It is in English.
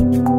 you